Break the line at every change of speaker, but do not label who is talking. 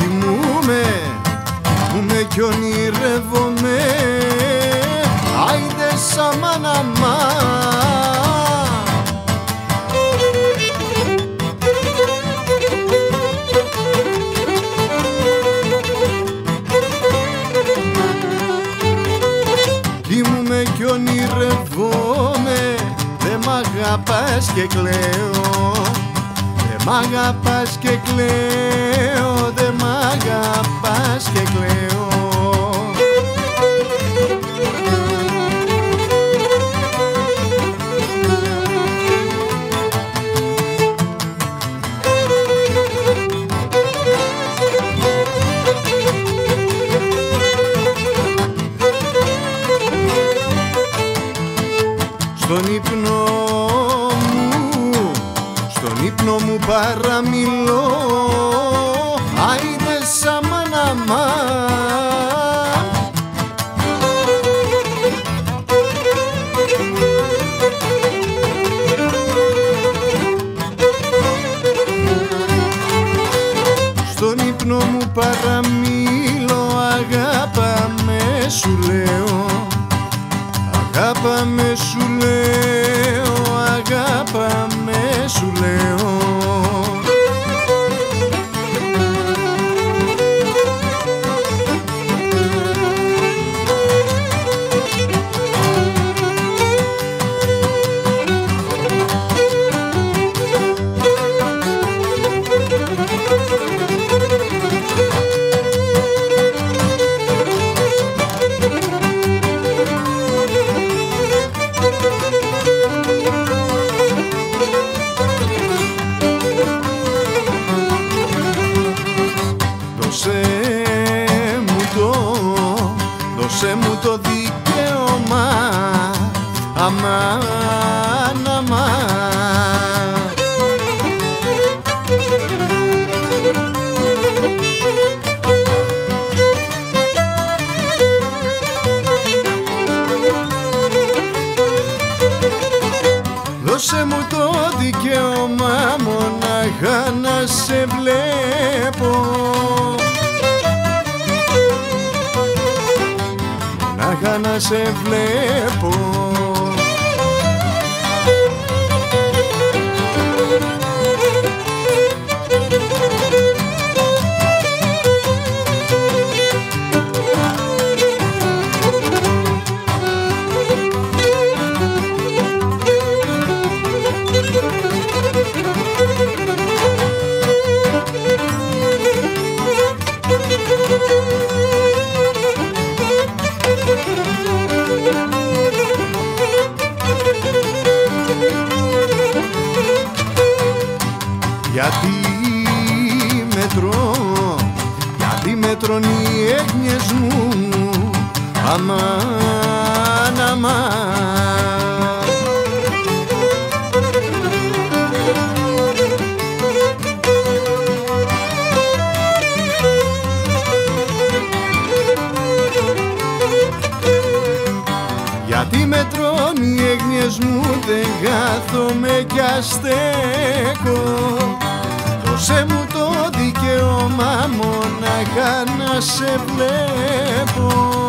Τι κοιμούμε, πούμε κι ονειρεύομαι. Άιντε Τι μου με κι ονειρεύομαι, δε μ' αγαπάς και κλαίω. Δε μ' αγαπάς και κλαίω Δε μ' αγαπάς και κλαίω. Στον ύπνο μου, στον ύπνο μου παραμιλώ. Άιντε σαμαναμά Στον ύπνο μου παραμιλώ αγάπαμε σου λέω. Αγάπαμε σου λέω, δώσε μου το δικαίωμα. Αμάν, αμάν. Δώσε μου το δικαίωμα μονάχα να σε βλέπω να σε βλέπω Γιατί μετρώ, γιατί μετρών οι έγνοιες μου. Αμάν, αμάν οι έγνοιες μου δεν κάθομαι κι αστέκω Δώσε μου το δικαίωμα μονάχα να σε βλέπω